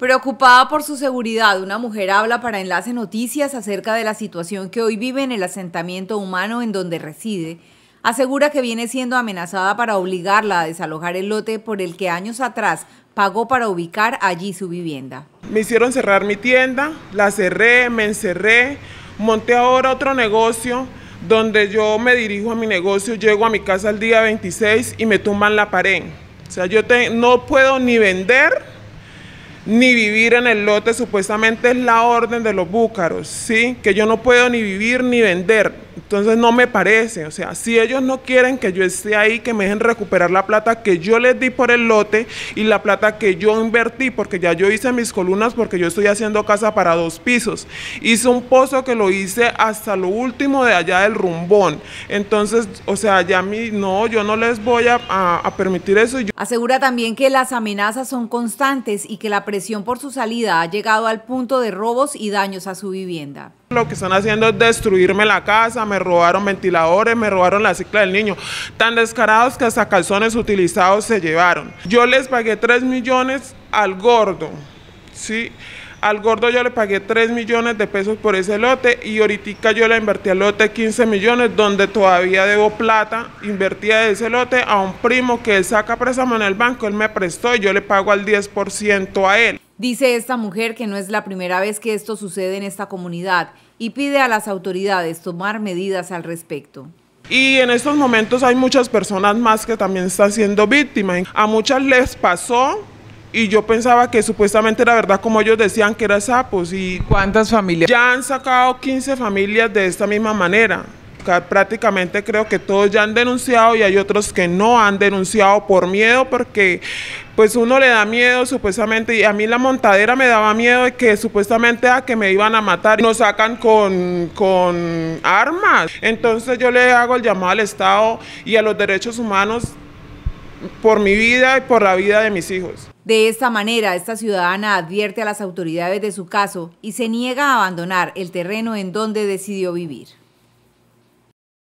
Preocupada por su seguridad, una mujer habla para Enlace Noticias acerca de la situación que hoy vive en el asentamiento humano en donde reside. Asegura que viene siendo amenazada para obligarla a desalojar el lote por el que años atrás pagó para ubicar allí su vivienda. Me hicieron cerrar mi tienda, la cerré, me encerré, monté ahora otro negocio donde yo me dirijo a mi negocio, llego a mi casa el día 26 y me tumban la pared. O sea, yo no puedo ni vender ni vivir en el lote, supuestamente es la orden de los búcaros, ¿sí? Que yo no puedo ni vivir ni vender. Entonces no me parece, o sea, si ellos no quieren que yo esté ahí, que me dejen recuperar la plata que yo les di por el lote y la plata que yo invertí, porque ya yo hice mis columnas porque yo estoy haciendo casa para dos pisos. Hice un pozo que lo hice hasta lo último de allá del rumbón. Entonces, o sea, ya mí, no, yo no les voy a, a permitir eso. Asegura también que las amenazas son constantes y que la presión por su salida ha llegado al punto de robos y daños a su vivienda. Lo que están haciendo es destruirme la casa, me robaron ventiladores, me robaron la cicla del niño. Tan descarados que hasta calzones utilizados se llevaron. Yo les pagué 3 millones al gordo, ¿sí? Al gordo yo le pagué 3 millones de pesos por ese lote y ahorita yo le invertí al lote 15 millones donde todavía debo plata. Invertí de ese lote a un primo que él saca préstamo en el banco, él me prestó y yo le pago al 10% a él. Dice esta mujer que no es la primera vez que esto sucede en esta comunidad y pide a las autoridades tomar medidas al respecto. Y en estos momentos hay muchas personas más que también están siendo víctimas. A muchas les pasó y yo pensaba que supuestamente era verdad como ellos decían que era sapos. Y ¿Cuántas familias? Ya han sacado 15 familias de esta misma manera prácticamente creo que todos ya han denunciado y hay otros que no han denunciado por miedo porque pues uno le da miedo supuestamente y a mí la montadera me daba miedo de que supuestamente a que me iban a matar nos sacan con, con armas. Entonces yo le hago el llamado al Estado y a los derechos humanos por mi vida y por la vida de mis hijos. De esta manera, esta ciudadana advierte a las autoridades de su caso y se niega a abandonar el terreno en donde decidió vivir.